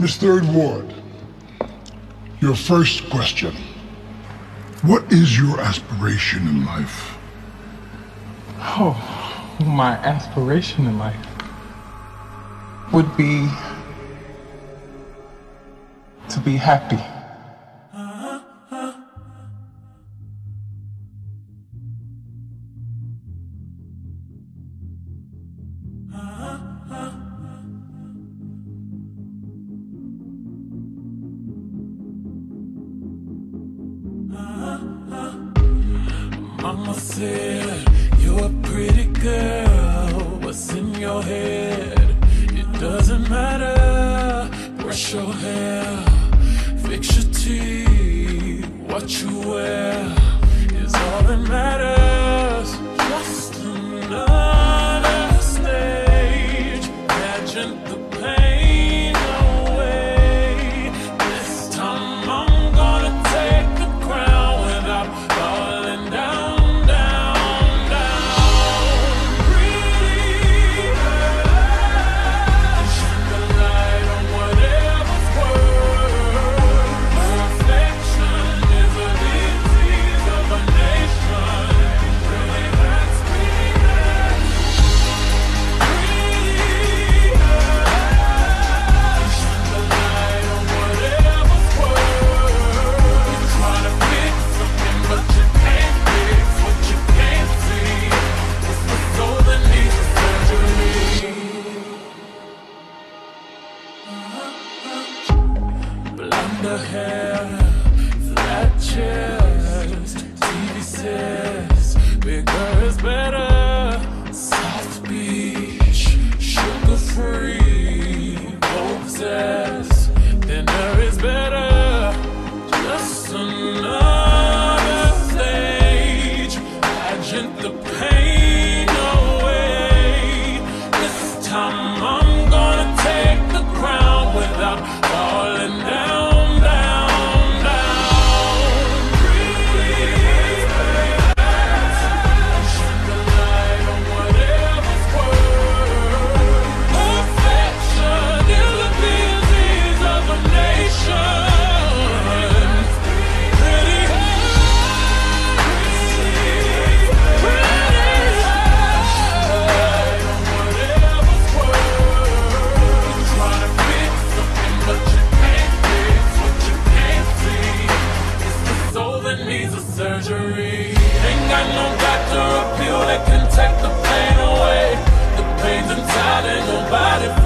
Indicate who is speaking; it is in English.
Speaker 1: Mr. Third Ward, your first question. What is your aspiration in life?
Speaker 2: Oh, my aspiration in life would be to be happy.
Speaker 3: said, You're a pretty girl, what's in your head? It doesn't matter, brush your hair, fix your teeth, what you wear. the hair, flat chest, TV says bigger is better. South Beach, sugar free, obsessed, thinner is better. Just another stage, pageant the pain away. This time I'm gonna take the crown without falling down. find no doctor or pill that can take the pain away. The pain's inside and nobody.